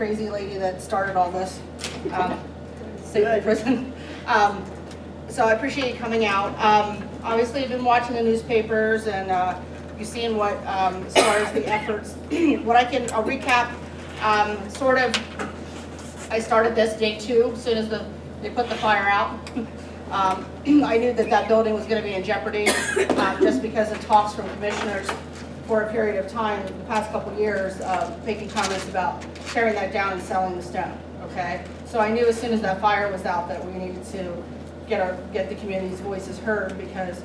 crazy lady that started all this, um, state prison. Um, so I appreciate you coming out. Um, obviously, I've been watching the newspapers and, uh, you've seen what, um, as far as the efforts, what I can, I'll recap, um, sort of, I started this day two, as soon as the, they put the fire out. Um, I knew that that building was gonna be in jeopardy, um, just because of talks from commissioners for a period of time, the past couple years, uh, making comments about tearing that down and selling the stone, okay? So I knew as soon as that fire was out that we needed to get our, get the community's voices heard because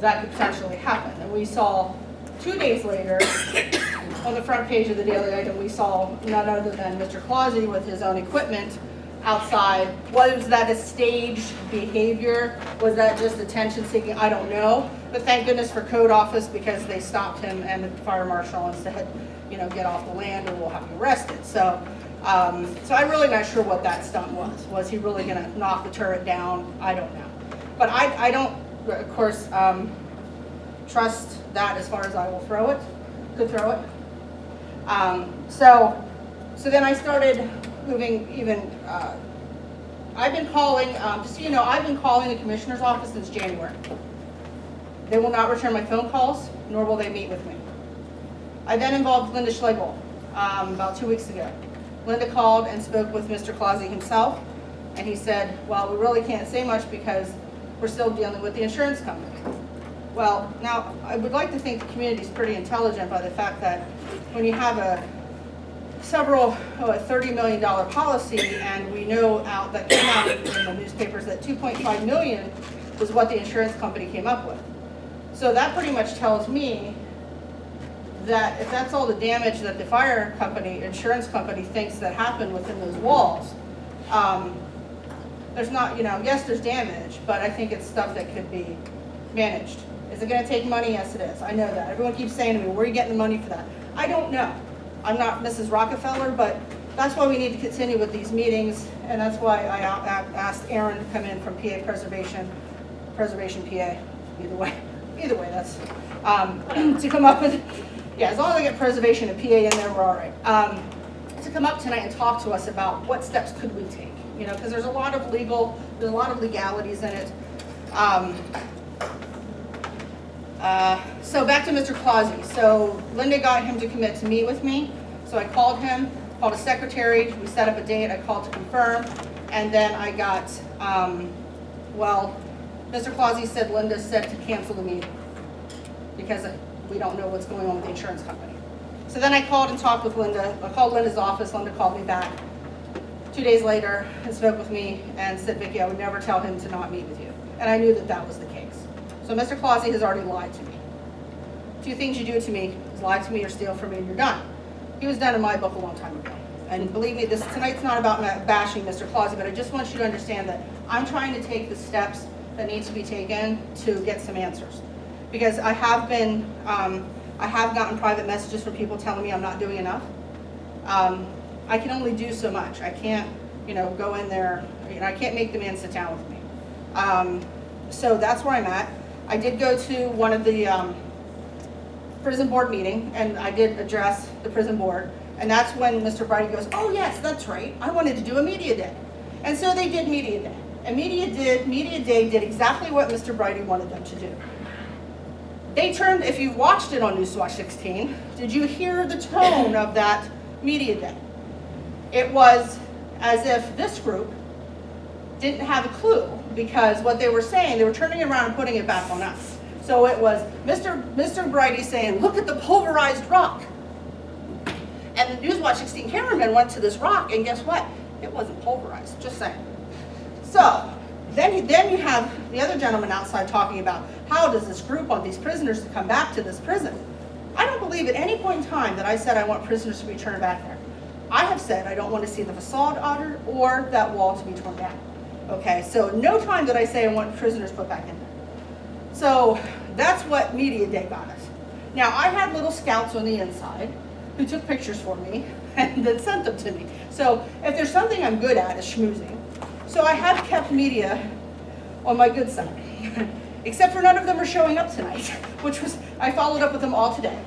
that could potentially happen. And we saw, two days later, on the front page of the Daily Item, we saw none other than Mr. Clausi with his own equipment outside. Was that a staged behavior? Was that just attention seeking? I don't know. But thank goodness for code office because they stopped him and the fire marshal and said, you know, get off the land or we'll have you arrested. So, um, so I'm really not sure what that stunt was. Was he really gonna knock the turret down? I don't know. But I, I don't, of course, um, trust that as far as I will throw it, could throw it. Um, so, so then I started moving even, uh, I've been calling, um, just so you know, I've been calling the commissioner's office since January. They will not return my phone calls, nor will they meet with me. I then involved Linda Schlegel um, about two weeks ago. Linda called and spoke with Mr. Clausi himself, and he said, well, we really can't say much because we're still dealing with the insurance company. Well, now, I would like to think the community is pretty intelligent by the fact that when you have a several, oh, a $30 million policy, and we know out, that came out in the newspapers that 2.5 million was what the insurance company came up with. So that pretty much tells me that if that's all the damage that the fire company, insurance company thinks that happened within those walls, um, there's not, you know, yes, there's damage, but I think it's stuff that could be managed. Is it gonna take money? Yes, it is. I know that. Everyone keeps saying to me, where are you getting the money for that? I don't know. I'm not Mrs. Rockefeller, but that's why we need to continue with these meetings, and that's why I asked Erin to come in from PA Preservation, Preservation PA, either way, either way, that's, um, to come up with, yeah, as long as I get Preservation and PA in there, we're all right. Um, to come up tonight and talk to us about what steps could we take, you know, because there's a lot of legal, there's a lot of legalities in it. Um, uh, So back to Mr. Clausi. So Linda got him to commit to meet with me. So I called him, called a secretary, we set up a date, I called to confirm. And then I got, um, well, Mr. Clausi said Linda said to cancel the meeting because we don't know what's going on with the insurance company. So then I called and talked with Linda. I called Linda's office, Linda called me back. Two days later, and spoke with me and said, Vicki, I would never tell him to not meet with you. And I knew that that was the case. So Mr. Clausi has already lied to me. Two things you do to me is lie to me or steal from me and you're done. He was done in my book a long time ago. And believe me, this tonight's not about bashing Mr. Clausi, but I just want you to understand that I'm trying to take the steps that need to be taken to get some answers. Because I have been, um, I have gotten private messages from people telling me I'm not doing enough. Um, I can only do so much. I can't, you know, go in there, you know, I can't make the man sit down with me. Um, so that's where I'm at. I did go to one of the, um, prison board meeting, and I did address the prison board, and that's when Mr. Brady goes, oh yes, that's right, I wanted to do a media day. And so they did media day. And media did, media day did exactly what Mr. Brady wanted them to do. They turned, if you watched it on Newswatch 16, did you hear the tone of that media day? It was as if this group didn't have a clue because what they were saying, they were turning it around and putting it back on us. So it was Mr. Mr. Brady saying, look at the pulverized rock. And the Newswatch 16 cameraman went to this rock and guess what? It wasn't pulverized, just saying. So then, then you have the other gentleman outside talking about how does this group want these prisoners to come back to this prison? I don't believe at any point in time that I said I want prisoners to be turned back there. I have said I don't want to see the facade altered or that wall to be torn down. Okay, so no time did I say I want prisoners put back in there. So that's what Media Day got us. Now, I had little scouts on the inside who took pictures for me and then sent them to me. So if there's something I'm good at is schmoozing. So I have kept media on my good side. Except for none of them are showing up tonight, which was, I followed up with them all today.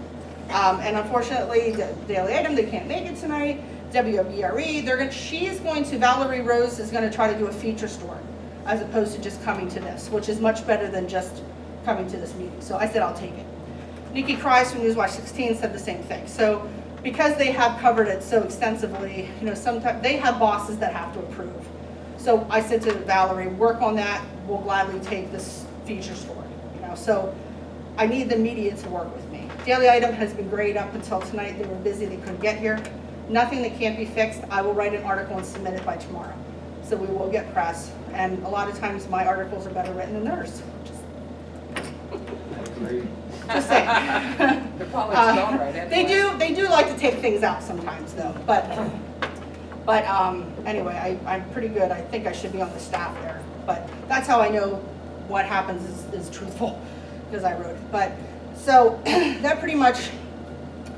Um, and unfortunately, the Daily Item, they can't make it tonight. WWRE, E, they're going, she's going to, Valerie Rose is gonna try to do a feature story as opposed to just coming to this, which is much better than just coming to this meeting. So I said, I'll take it. Nikki Krize from Newswatch 16 said the same thing. So because they have covered it so extensively, you know, sometimes, they have bosses that have to approve. So I said to Valerie, work on that, we'll gladly take this feature story, you know, so I need the media to work with me. Daily Item has been great up until tonight, they were busy, they couldn't get here. Nothing that can't be fixed, I will write an article and submit it by tomorrow. So we will get press, and a lot of times my articles are better written than theirs, just, just saying. Uh, anyway. They do, they do like to take things out sometimes though, but, but, um, anyway, I, I'm pretty good, I think I should be on the staff there. But that's how I know what happens is, is truthful, because I wrote it, but, so, that pretty much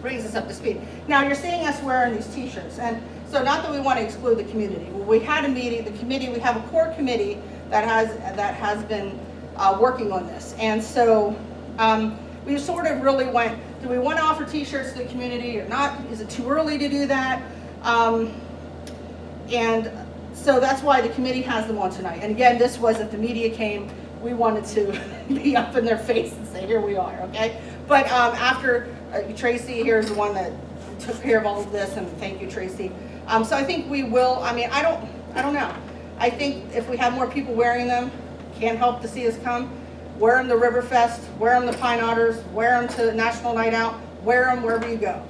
brings us up to speed. Now, you're seeing us wearing these t-shirts, and so not that we want to exclude the community, well, we had a meeting, the committee, we have a core committee that has, that has been, uh, working on this, and so, um, we sort of really went, do we want to offer t-shirts to the community or not? Is it too early to do that? Um, and so that's why the committee has them on tonight. And again, this was if the media came, we wanted to be up in their face and say, here we are, okay? But um, after, uh, Tracy here is the one that took care of all of this, and thank you, Tracy. Um, so I think we will, I mean, I don't, I don't know. I think if we have more people wearing them, can't help to see us come, wear them to Riverfest, wear them to Pine Otters, wear them to National Night Out, wear them wherever you go.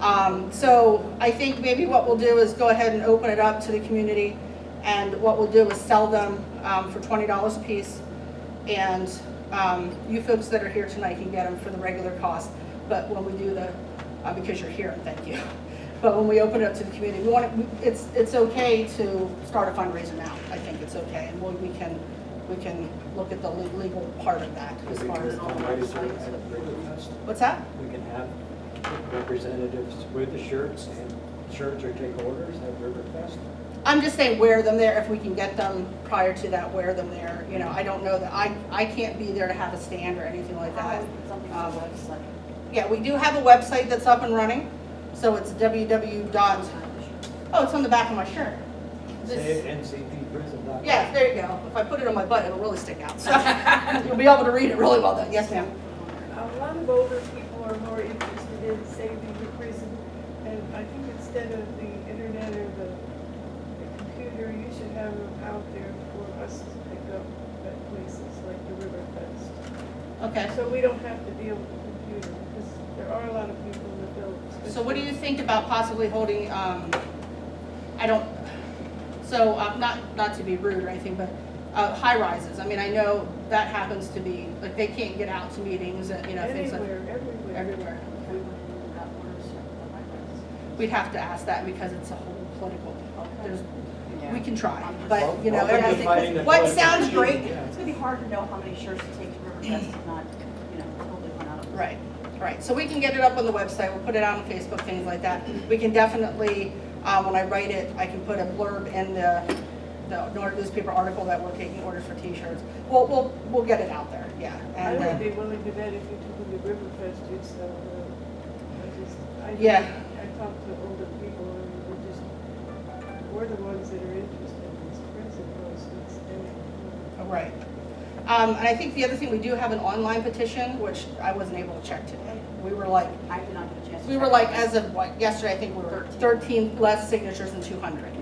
Um, so I think maybe what we'll do is go ahead and open it up to the community, and what we'll do is sell them um, for twenty dollars a piece. And um, you folks that are here tonight can get them for the regular cost, but when we do the, uh, because you're here, and thank you. But when we open it up to the community, we want it, it's, it's okay to start a fundraiser now. I think it's okay, and we'll- we can, we can look at the legal part of that as far as. What's that? We can have representatives with the shirts and shirts or take orders at Riverfest. I'm just saying wear them there, if we can get them prior to that, wear them there. You know, I don't know that, I, I can't be there to have a stand or anything like that. Something Um, on the website. Yeah, we do have a website that's up and running, so it's www dot, oh, it's on the back of my shirt. This- Say ncpprison.com. Yes, there you go. If I put it on my butt, it'll really stick out. So You'll be able to read it really well then. Yes, ma'am. A lot of older people are more interested in saving the prison, and I think instead of the internet or the, the computer, you should have them out there for us to pick up at places like the Riverfest. Okay. So we don't have to deal with the computer, because there are a lot of people that don't. So what do you think about possibly holding, um, I don't, so, uh, not, not to be rude or anything, but, uh, high rises. I mean, I know that happens to be, like, they can't get out to meetings and, you know, things like, Anywhere, everywhere. everywhere. We wouldn't have orders from the libraries. We'd have to ask that because it's a whole political, there's, Yeah. we can try, but, you know, Welcome to everything- fighting the what political sounds great, yeah. It's gonna be hard to know how many shirts to take to Riverfest and not, you know, totally run out of. Right, right. So we can get it up on the website, we'll put it out on Facebook, things like that. We can definitely, um, when I write it, I can put a blurb in the, the newspaper article that we're taking orders for t-shirts. We'll, we'll, we'll get it out there, yeah. I And, would uh, be willing to bet if you took them to Riverfest, you'd sell. I just, I. Yeah. I talked to older people and we're just, we're the ones that are interested in this prison, most of us. uh, Right. Um, and I think the other thing, we do have an online petition, which I wasn't able to check today. We were like, I did not get a chance to. we were like, as of like yesterday, I think we were thirteen less signatures than two hundred.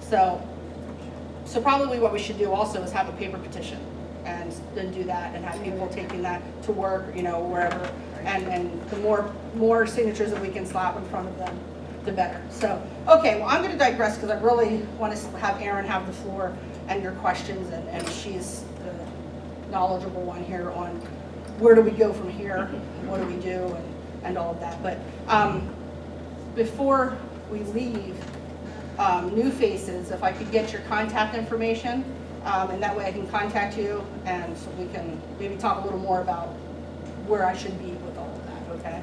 So, so probably what we should do also is have a paper petition and then do that and have people taking that to work, you know, wherever. And, and the more, more signatures that we can slap in front of them, the better. So, okay, well, I'm gonna digress because I really want to have Erin have the floor and your questions and, and she's knowledgeable one here on where do we go from here? What do we do and, and all of that. But, um, before we leave, um, new faces, if I could get your contact information, um, and that way I can contact you, and so we can maybe talk a little more about where I should be with all of that, okay?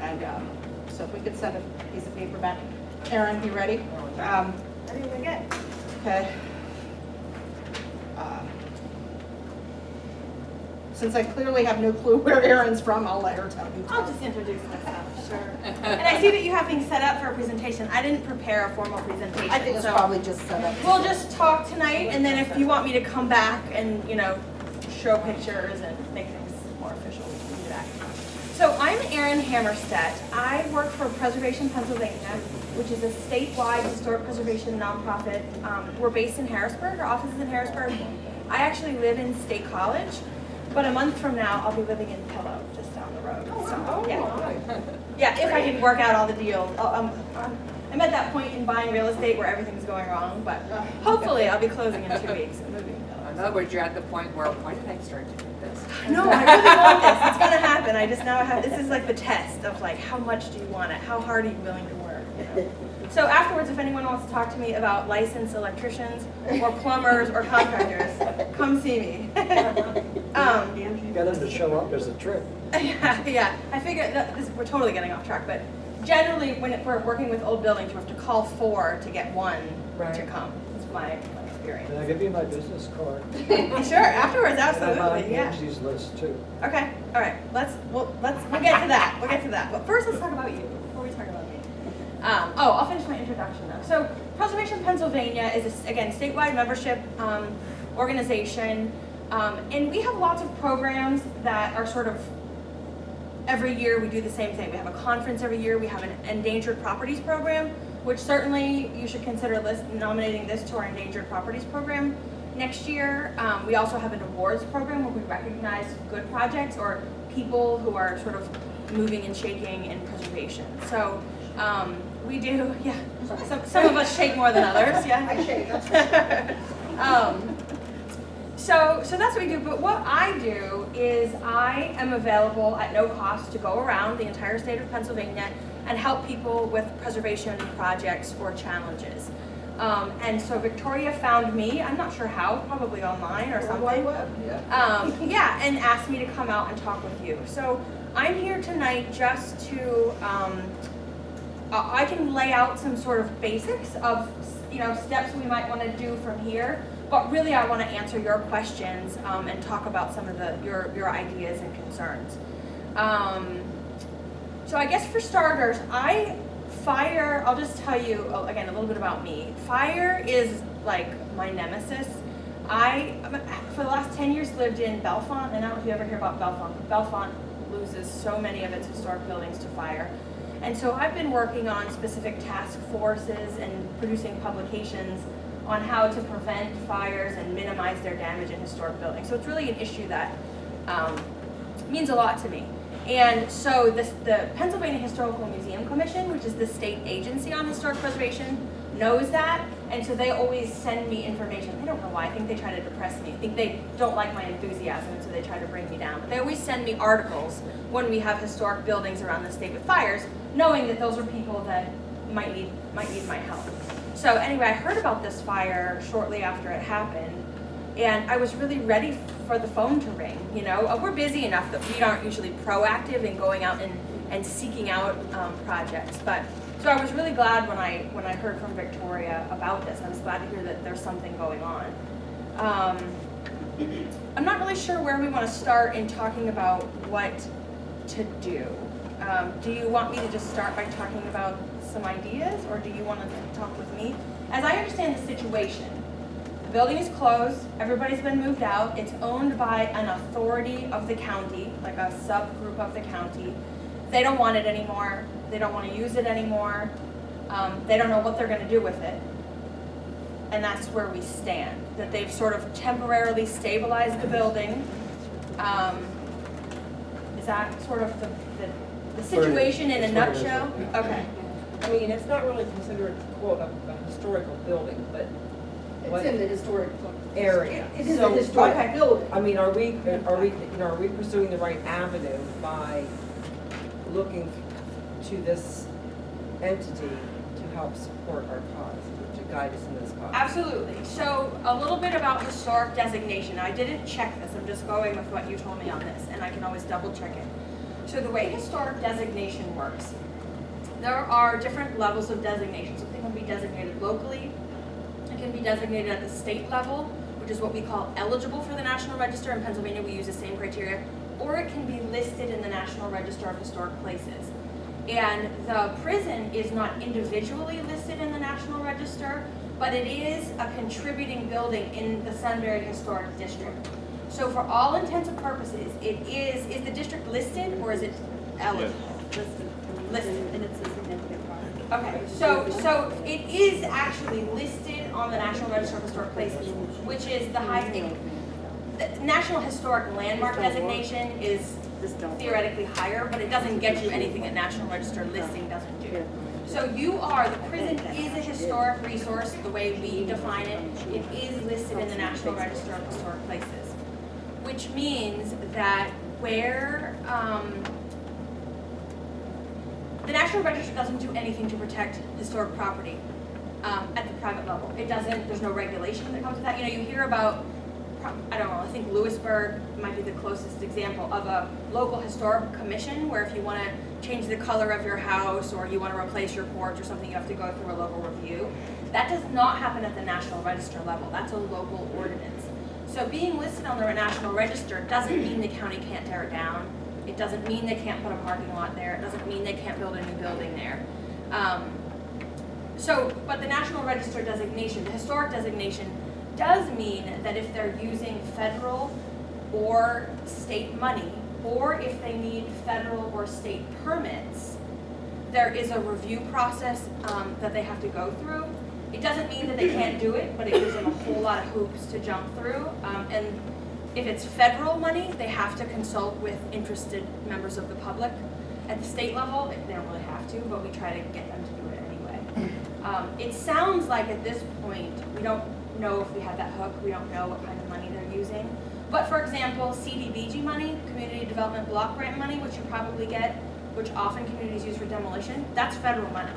And, um, so if we could send a piece of paper back. Erin, you ready? Um, Ready to get? okay. Since I clearly have no clue where Erin's from, I'll let her tell you. I'll just introduce myself, sure. And I see that you have things set up for a presentation. I didn't prepare a formal presentation. I think it's so probably just set up. We'll just talk tonight, and then if you want me to come back and, you know, show pictures and make things more official, we can do that. So I'm Erin Hammerstedt. I work for Preservation Pennsylvania, which is a statewide historic preservation nonprofit. Um, We're based in Harrisburg, our office is in Harrisburg. I actually live in State College, but a month from now, I'll be living in Pillow, just down the road. So, yeah. Yeah, if I can work out all the deals. Oh, Um, I'm at that point in buying real estate where everything's going wrong, but hopefully I'll be closing in two weeks and moving. In other words, you're at the point where, when did I start to do this? No, I really want this. It's gonna happen. I just now have, this is like the test of like, how much do you want it? How hard are you willing to work? you know? So afterwards, if anyone wants to talk to me about licensed electricians or plumbers or contractors, come see me. Um, Get them to show up as a trip. yeah, yeah. I figure that this, we're totally getting off track, but generally, when it, we're working with old buildings, you have to call four to get one to come. That's my, my experience. Can I give you my business card? sure, afterwards, And I'm on absolutely, yeah. Angie's list too. Okay, all right. Let's we'll, let's we'll get to that. We'll get to that. But first, let's talk about you before we talk about me. Um, oh, I'll finish my introduction though. So, Preservation Pennsylvania is a, again statewide membership um, organization, um, and we have lots of programs that are sort of every year we do the same thing. We have a conference every year. We have an endangered properties program, which certainly you should consider list, nominating this to our endangered properties program next year. Um, we also have an awards program where we recognize good projects or people who are sort of moving and shaking in preservation. So um, we do, yeah. Some, some of us shake more than others. Yeah. I shake, that's um, so, so that's what we do. But what I do is I am available at no cost to go around the entire state of Pennsylvania and help people with preservation projects or challenges. Um, and so Victoria found me. I'm not sure how, probably online or something. Um, yeah, and asked me to come out and talk with you. So I'm here tonight just to, um, I can lay out some sort of basics of, you know, steps we might want to do from here. But really, I want to answer your questions um, and talk about some of the your your ideas and concerns. Um, so I guess for starters, I fire. I'll just tell you oh, again a little bit about me. Fire is like my nemesis. I for the last ten years lived in Bellefonte, and I don't know if you ever hear about Bellefonte, But Bellefonte loses so many of its historic buildings to fire. And so I've been working on specific task forces and producing publications on how to prevent fires and minimize their damage in historic buildings. So it's really an issue that um, means a lot to me. And so this, the Pennsylvania Historical Museum Commission, which is the state agency on historic preservation, knows that, and so they always send me information. I don't know why. I think they try to depress me. I think they don't like my enthusiasm, so they try to bring me down. But they always send me articles when we have historic buildings around the state with fires, knowing that those are people that might need might need my help. So anyway, I heard about this fire shortly after it happened, and I was really ready for the phone to ring. You know, Uh, we're busy enough that we aren't usually proactive in going out and, and seeking out um, projects. But so I was really glad when I when I heard from Victoria about this. I was glad to hear that there's something going on. Um, I'm not really sure where we want to start in talking about what to do. Um, do you want me to just start by talking about some ideas, or do you want to talk As I understand the situation, the building is closed, everybody's been moved out, it's owned by an authority of the county, like a subgroup of the county. They don't want it anymore, they don't want to use it anymore, um, they don't know what they're gonna do with it. And that's where we stand, that they've sort of temporarily stabilized the building. Um, Is that sort of the, the, the situation in a That's what it is. nutshell? Okay. I mean, it's not really considered, quote, a a historical building, but It's in the historic. area? It is a So historic what- building. I mean, are we, are we, you know, are we pursuing the right avenue by looking to this entity to help support our cause, to guide us in this cause? Absolutely. So a little bit about historic designation. I didn't check this, I'm just going with what you told me on this, and I can always double check it. So the way historic designation works, there are different levels of designation. Something can be designated locally, it can be designated at the state level, which is what we call eligible for the National Register. In Pennsylvania, we use the same criteria. Or it can be listed in the National Register of Historic Places. And the prison is not individually listed in the National Register, but it is a contributing building in the Sunbury Historic District. So for all intents and purposes, it is, is the district listed or is it eligible? Listed. Listed. And it's a significant part. Okay, so, so it is actually listed on the National Register of Historic Places, which is the high, it- the National Historic Landmark designation is This don't. work. theoretically higher, but it doesn't get you anything that National Register listing doesn't do. So you are, the prison is a historic resource, the way we define it. It is listed in the National Register of Historic Places, which means that where, um, the National Register doesn't do anything to protect historic property, um, at the private level. It doesn't, there's no regulation that comes with that. You know, you hear about, I don't know, I think Lewisburg might be the closest example of a local historic commission where if you want to change the color of your house or you want to replace your porch or something, you have to go through a local review. That does not happen at the National Register level. That's a local ordinance. So being listed on the National Register doesn't mean the county can't tear it down. It doesn't mean they can't put a parking lot there. It doesn't mean they can't build a new building there. Um, so, but the National Register designation, the historic designation, does mean that if they're using federal or state money, or if they need federal or state permits, there is a review process um, that they have to go through. It doesn't mean that they can't do it, but it gives them a whole lot of hoops to jump through. Um, and if it's federal money, they have to consult with interested members of the public. At the state level, they don't really have to, but we try to get them to do it anyway. Um, it sounds like at this point, we don't know if we have that hook, we don't know what kind of money they're using. But for example, CDBG money, Community Development Block Grant money, which you probably get, which often communities use for demolition, that's federal money.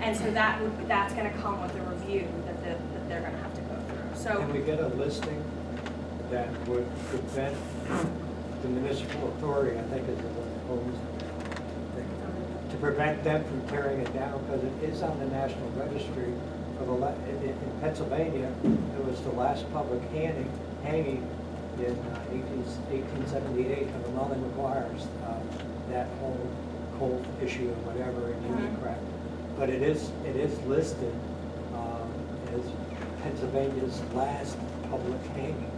And so that would, that's gonna come with a review that the, that they're gonna have to go through, so. Can we get a listing that would prevent the municipal authority, I think is the owns to prevent them from tearing it down, because it is on the National Registry the, in in Pennsylvania, it was the last public hanging, hanging in uh, 18 1878 of the Molly Maguire's, uh, that whole cult issue or whatever in Union Mhm. Crack. But it is, it is listed um, as Pennsylvania's last public hanging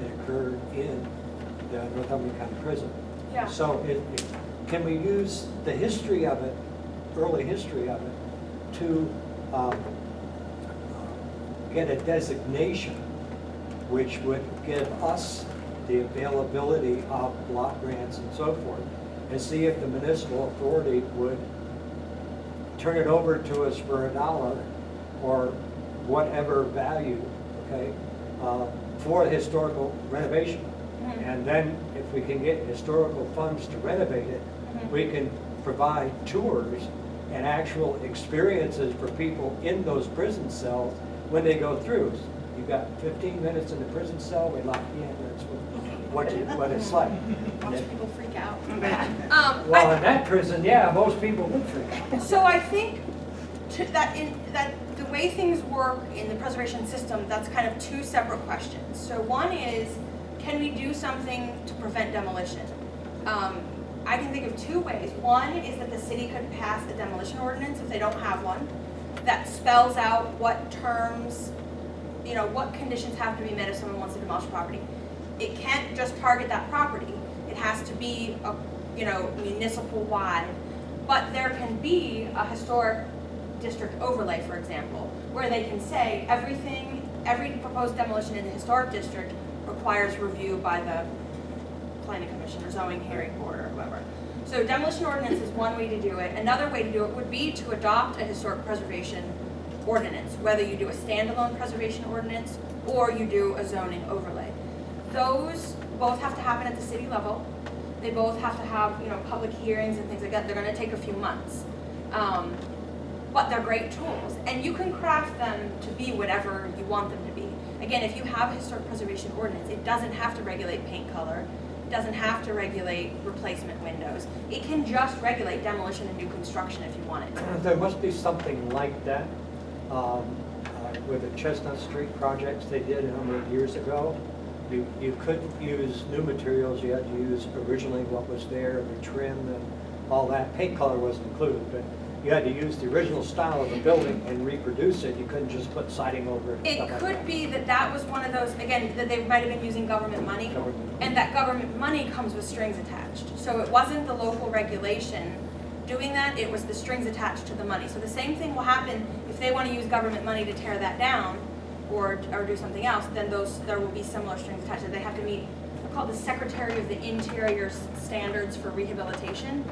that occurred in the Northumberland County Prison. Yeah. So it, it- can we use the history of it, early history of it, to um, uh, get a designation which would give us the availability of block grants and so forth, and see if the municipal authority would turn it over to us for a dollar or whatever value, okay, uh, for historical renovation. Mhm. And then if we can get historical funds to renovate it, Mhm. we can provide tours and actual experiences for people in those prison cells when they go through. You've got fifteen minutes in the prison cell, we lock you in, that's what, what you- what it's like. Most people freak out. Um, Well, I- in that prison, yeah, most people would freak out. So I think that in that way things work in the preservation system, that's kind of two separate questions. So one is, can we do something to prevent demolition? Um, I can think of two ways. One is that the city could pass a demolition ordinance if they don't have one, that spells out what terms, you know, what conditions have to be met if someone wants to demolish property. It can't just target that property. It has to be, a, you know, municipal wide. But there can be a historic district overlay, for example, where they can say everything, every proposed demolition in the historic district requires review by the planning commission or zoning hearing board or whoever. So demolition ordinance is one way to do it. Another way to do it would be to adopt a historic preservation ordinance, whether you do a standalone preservation ordinance or you do a zoning overlay. Those both have to happen at the city level. They both have to have, you know, public hearings and things like that. They're gonna take a few months. Um, but they're great tools, and you can craft them to be whatever you want them to be. Again, if you have a historic preservation ordinance, it doesn't have to regulate paint color, it doesn't have to regulate replacement windows. It can just regulate demolition and new construction if you want it. There must be something like that. Um, uh, with the Chestnut Street projects they did a number of years ago. You, you couldn't use new materials, you had to use originally what was there, the trim and all that. Paint color wasn't included, but you had to use the original style of the building and reproduce it. You couldn't just put siding over it It like could that. be that that was one of those, again, that they might have been using government money. Government. And that government money comes with strings attached. So it wasn't the local regulation doing that, it was the strings attached to the money. So the same thing will happen if they want to use government money to tear that down or, or do something else, then those, there will be similar strings attached. They have to meet, they're called the Secretary of the Interior standards for rehabilitation.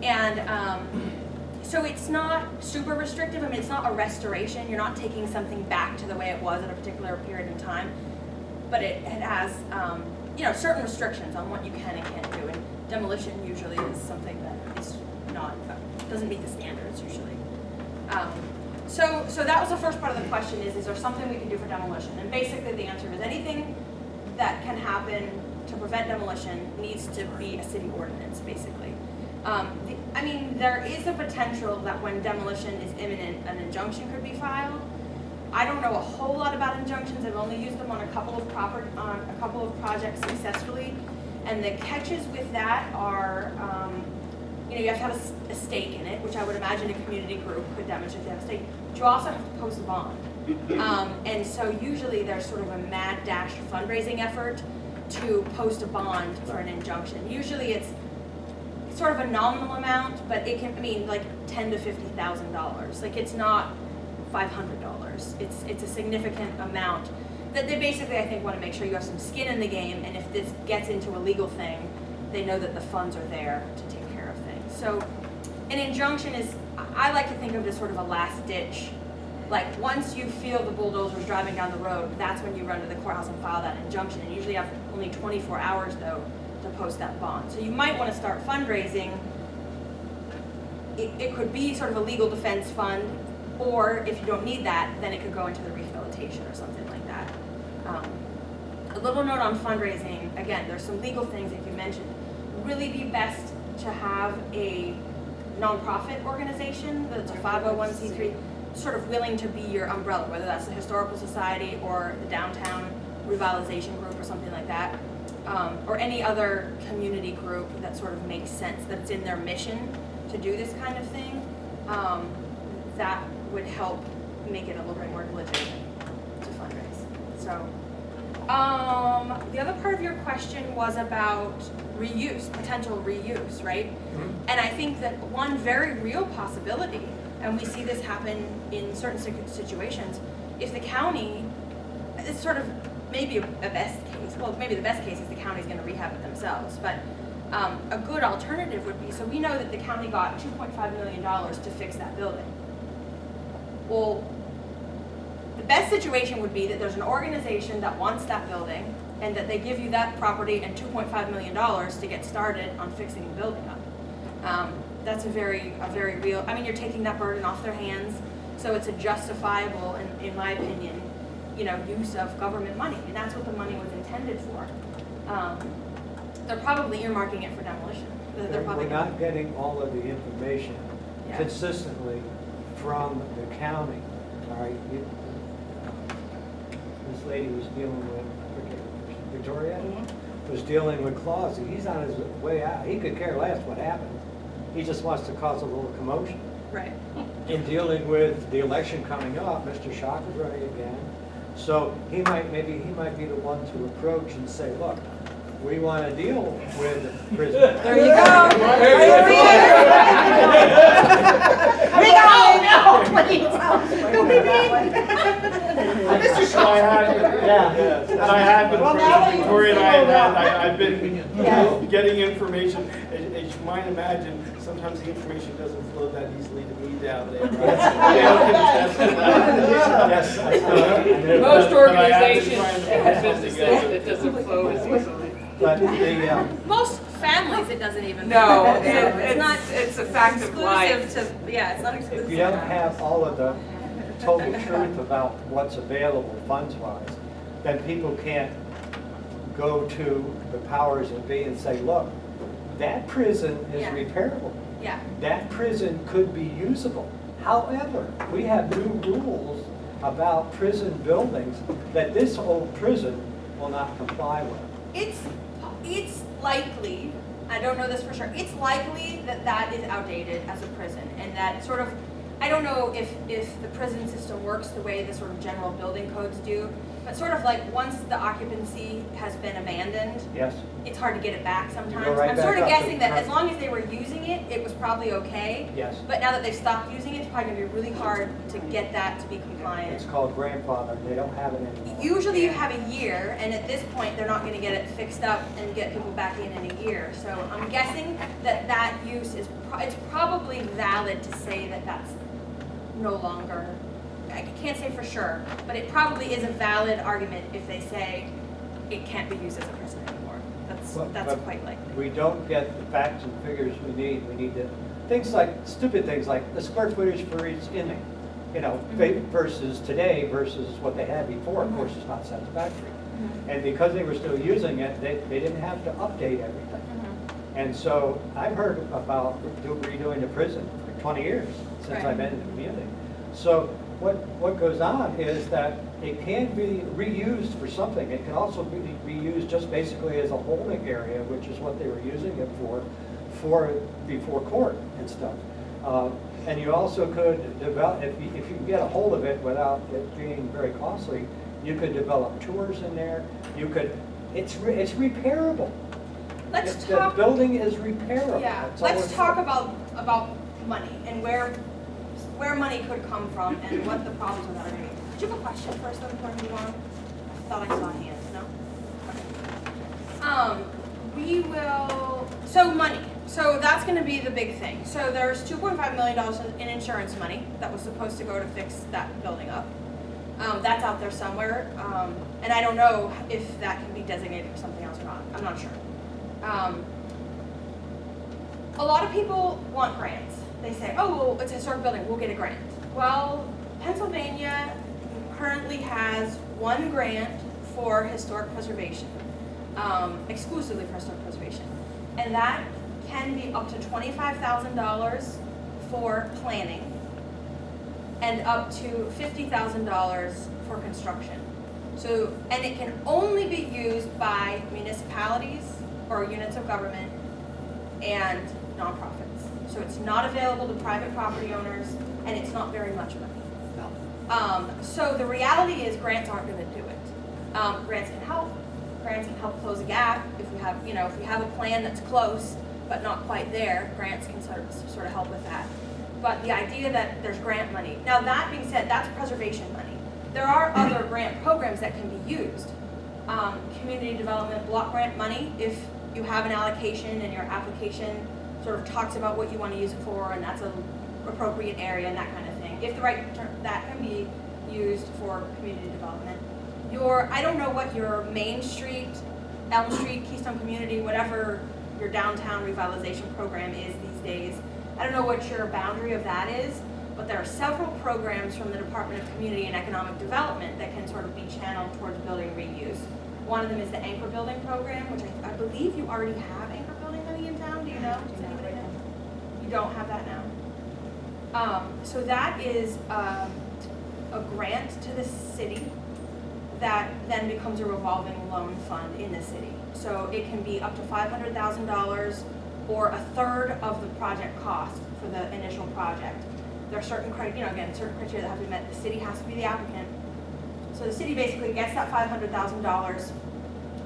And, um, so it's not super restrictive, I mean, it's not a restoration, you're not taking something back to the way it was at a particular period in time. But it, it has, um, you know, certain restrictions on what you can and can't do, and demolition usually is something that is not, doesn't meet the standards usually. Um, so, so that was the first part of the question is, is there something we can do for demolition? And basically the answer is anything that can happen to prevent demolition needs to be a city ordinance, basically. Um, the, I mean, there is a potential that when demolition is imminent, an injunction could be filed. I don't know a whole lot about injunctions, I've only used them on a couple of proper, on a couple of projects successfully. And the catches with that are, um, you know, you have to have a stake in it, which I would imagine a community group could demonstrate they have a stake. But you also have to post a bond. Um, and so usually there's sort of a mad dash fundraising effort to post a bond for an injunction. Usually it's sort of a nominal amount, but it can, I mean, like ten to fifty thousand dollars. Like it's not five hundred dollars. It's, it's a significant amount that they basically, I think, want to make sure you have some skin in the game, and if this gets into a legal thing, they know that the funds are there to take care of things. So an injunction is, I like to think of it as sort of a last ditch. Like, once you feel the bulldozers driving down the road, that's when you run to the courthouse and file that injunction. And usually have only twenty-four hours, though, to post that bond. So you might want to start fundraising. It, it could be sort of a legal defense fund, or if you don't need that, then it could go into the rehabilitation or something like that. Um, a little note on fundraising, again, there's some legal things that you mentioned. Really be best to have a nonprofit organization that's a 501c3, sort of willing to be your umbrella, whether that's the Historical Society or the Downtown Revitalization Group or something like that. Um, or any other community group that sort of makes sense, that it's in their mission to do this kind of thing. Um, that would help make it a little bit more legitimate to fundraise. So, um, the other part of your question was about reuse, potential reuse, right? And I think that one very real possibility, and we see this happen in certain situations, if the county, it's sort of maybe a, a best case, well, maybe the best case is the county's gonna rehab it themselves, but um, a good alternative would be, so we know that the county got two point five million dollars to fix that building. Well, the best situation would be that there's an organization that wants that building and that they give you that property and two point five million dollars to get started on fixing the building up. Um, that's a very, a very real, I mean, you're taking that burden off their hands, so it's a justifiable, in, in my opinion, you know, use of government money, and that's what the money was intended for. Um, they're probably earmarking it for demolition. They're- They're We're not getting all of the information Yeah. consistently from the county, all right? You- This lady was dealing with, Victoria, Mhm. was dealing with Clausi. He's on his way out. He could care less what happens. He just wants to cause a little commotion. Right. In dealing with the election coming up, Mr. Shoch is running again. So he might, maybe he might be the one to approach and say, look, we want to deal with prison. There you go. There We go, no, please. Don't be mean. Mr. So I have been, Yeah. and I have been, Well, now Victoria and I have, feel had- I- I've been Yes. getting information, as, as you might imagine, sometimes the information doesn't flow that easily to me down there. right? Gail can attest to that. Yes, I know. Most But have been organizations trying to have put businesses that doesn't flow as easily. But the, um, Most families, it doesn't even. No, So it- It's not it's, it's a fact of life. exclusive to, yeah, it's not exclusive. if you don't have all of the total truth about what's available funds-wise, then people can't go to the powers that be and say, look, that prison is Yeah. repairable. Yeah, That prison could be usable. However, we have new rules about prison buildings that this old prison will not comply with. It's, it's likely, I don't know this for sure, it's likely that that is outdated as a prison and that sort of, I don't know if, if the prison system works the way the sort of general building codes do, but sort of like once the occupancy has been abandoned, Yes? it's hard to get it back sometimes. right I'm sort of back up to guessing that as long as they were using it, it was probably okay. Yes. But now that they've stopped using it, it's probably gonna be really hard to get that to be compliant. It's called grandfather. They don't have it anymore. Usually you have a year, and at this point, they're not gonna get it fixed up and get people back in in a year. So I'm guessing that that use is, pro- it's probably valid to say that that's no longer, I can't say for sure, but it probably is a valid argument if they say it can't be used as a prison anymore. That's, But- that's but quite likely. We don't get the facts and figures we need. We need to, things like, stupid things like the square footage for each inmate, you know, Mhm. versus today versus what they had before, of course, mm-hmm. is not satisfactory. Mm-hmm. And because they were still using it, they, they didn't have to update everything. Mm-hmm. And so I've heard about do- redoing the prison for 20 years since Right. I've been in the community. So what, what goes on is that it can be reused for something. It can also be reused just basically as a holding area, which is what they were using it for, for, before court and stuff. Uh, And you also could develop, if you, if you can get a hold of it without it being very costly, you could develop tours in there. You could, it's, re- it's repairable. Let's If The building is repairable. Yeah, That's let's talk about, about money and where, where money could come from and what the problems with that are gonna be. Did you have a question first before we move on? I thought I saw a hand, no? Um, we will, so money, so that's gonna be the big thing. So there's two point five million dollars in insurance money that was supposed to go to fix that building up. Um, that's out there somewhere, um, and I don't know if that can be designated for something else or not, I'm not sure. Um, a lot of people want grants. They say, oh, well, it's a historic building, we'll get a grant. Well, Pennsylvania currently has one grant for historic preservation, um, exclusively for historic preservation. And that can be up to twenty-five thousand dollars for planning and up to fifty thousand dollars for construction. So, and it can only be used by municipalities or units of government and nonprofits. So it's not available to private property owners, and it's not very much money. No. Um, so the reality is grants aren't gonna do it. Um, grants can help, grants can help close a gap, if we have, you know, if we have a plan that's close, but not quite there, grants can sort of, sort of help with that. But the idea that there's grant money, now that being said, that's preservation money. There are other grant programs that can be used. Um, community development block grant money, if you have an allocation and your application sort of talks about what you wanna use it for, and that's a appropriate area and that kind of thing. If the right term, that can be used for community development. Your, I don't know what your Main Street, Elm Street, Keystone Community, whatever your downtown revitalization program is these days. I don't know what your boundary of that is, but there are several programs from the Department of Community and Economic Development that can sort of be channeled towards building reuse. One of them is the anchor building program, which I, I believe you already have anchor building money in town, do you know? Does anybody know? You don't have that now? Um, so that is, um, a grant to the city that then becomes a revolving loan fund in the city. So it can be up to five hundred thousand dollars or a third of the project cost for the initial project. There are certain cri, you know, again, certain criteria that have to be met. The city has to be the applicant. So the city basically gets that five hundred thousand dollars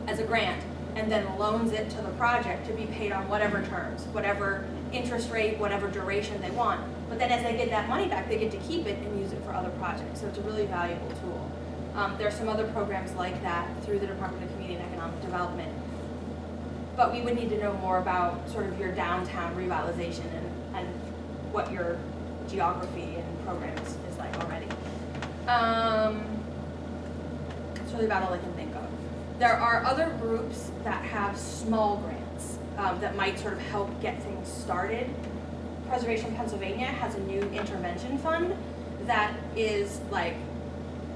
as a grant and then loans it to the project to be paid on whatever terms, whatever interest rate, whatever duration they want. But then as they get that money back, they get to keep it and use it for other projects. So it's a really valuable tool. Um, there are some other programs like that through the Department of Community and Economic Development. But we would need to know more about sort of your downtown revitalization and, and what your geography and programs is like already. Um, that's really about all I can think of. There are other groups that have small grants um, that might sort of help get things started. Preservation Pennsylvania has a new intervention fund that is like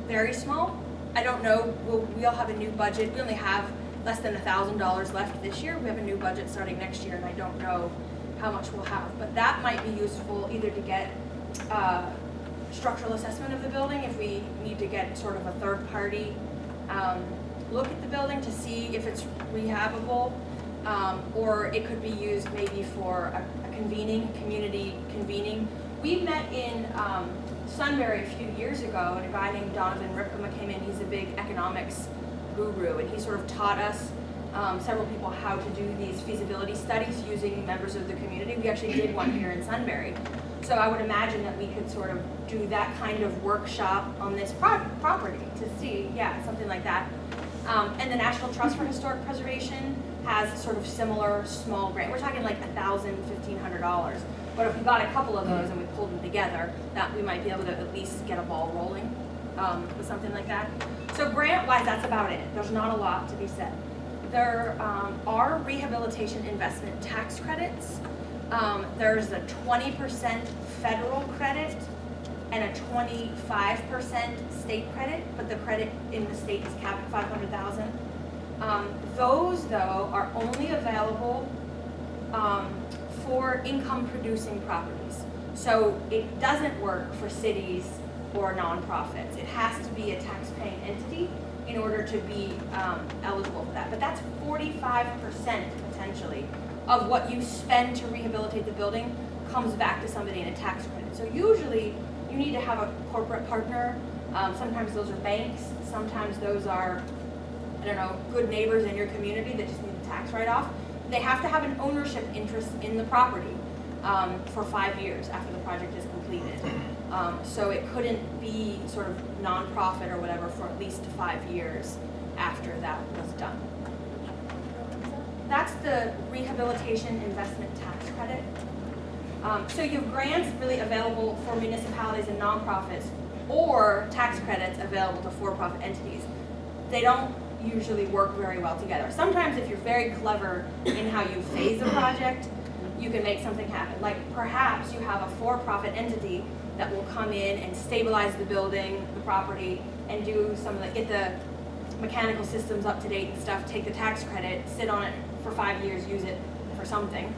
very small. I don't know, we'll, we'll have a new budget, we only have less than a thousand dollars left this year. We have a new budget starting next year and I don't know how much we'll have. But that might be useful either to get uh, structural assessment of the building if we need to to get sort of a third party, um, look at the building to see if it's rehabable. Um, or it could be used maybe for a a convening, community convening. We met in, um, Sunbury a few years ago, and a guy named Donovan Rypkema came in, he's a big economics guru, and he sort of taught us, um, several people how to do these feasibility studies using members of the community. We actually did one here in Sunbury. So I would imagine that we could sort of do that kind of workshop on this pro- property to see, yeah, something like that. Um, and the National Trust for Historic Preservation has sort of similar small grant. We're talking like a thousand, fifteen hundred dollars. But if we got a couple of those and we pulled them together, that we might be able to at least get a ball rolling um, with something like that. So grant-wise, that's about it. There's not a lot to be said. There um, are rehabilitation investment tax credits. Um, there's a 20% federal credit and a 25% state credit, but the credit in the state is capped at 500,000. Um, those though are only available um, for income producing properties. So it doesn't work for cities or nonprofits. It has to be a tax-paying entity in order to be um, eligible for that. But that's 45% potentially of what you spend to rehabilitate the building comes back to somebody in a tax credit. So usually you need to have a corporate partner. Um, sometimes those are banks. Sometimes those are, I don't know, good neighbors in your community that just need a tax write-off. They have to have an ownership interest in the property um, for five years after the project is completed. Um, so it couldn't be sort of nonprofit or whatever for at least five years after that was done. That's the rehabilitation investment tax credit. Um, so you have grants really available for municipalities and nonprofits or tax credits available to for-profit entities. They don't usually work very well together. Sometimes if you're very clever in how you phase a project, you can make something happen. Like perhaps you have a for-profit entity that will come in and stabilize the building, the property, and do some of the, get the mechanical systems up to date and stuff, take the tax credit, sit on it for five years, use it for something,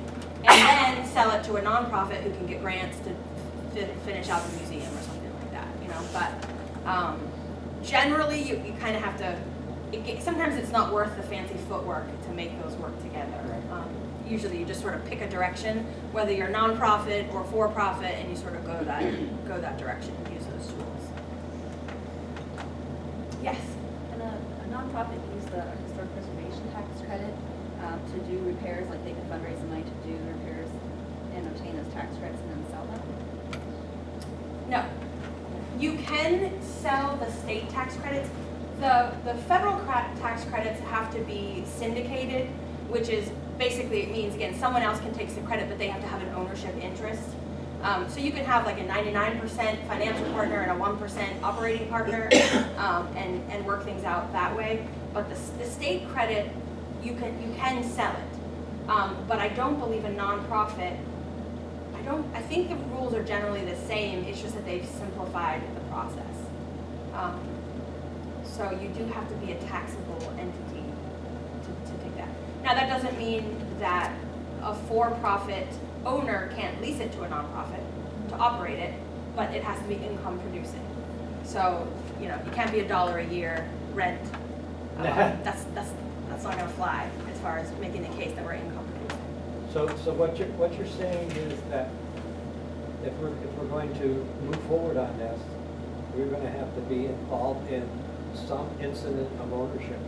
and then sell it to a nonprofit who can get grants to fi- finish out the museum or something like that, you know, but, um, generally, you, you kind of have to, it, get- sometimes it's not worth the fancy footwork to make those work together. Um, Usually you just sort of pick a direction, whether you're nonprofit or for-profit, and you sort of go that, go that direction and use those tools. Yes? And a a nonprofit use the historic preservation tax credit um, to do repairs, like they could fundraise the money to do repairs and obtain those tax credits and then sell them? No. You can sell the state tax credits. The, the federal tax credits have to be syndicated, which is, basically, it means, again, someone else can take the credit, but they have to have an ownership interest. Um, so you can have like a ninety-nine percent financial partner and a one percent operating partner, um, and, and work things out that way. But the, the state credit, you can, you can sell it. Um, but I don't believe a nonprofit don't, I think the rules are generally the same, it's just that they've simplified the process. Um, So you do have to be a taxable entity to, to take that. Now, that doesn't mean that a for-profit owner can't lease it to a nonprofit to operate it, but it has to be income producing. So, you know, you can't be a dollar a year rent. Um, That's, that's, that's not gonna fly as far as making the case that we're income. So, so what you're, what you're saying is that if we're, if we're going to move forward on this, we're gonna have to be involved in some incident of ownership.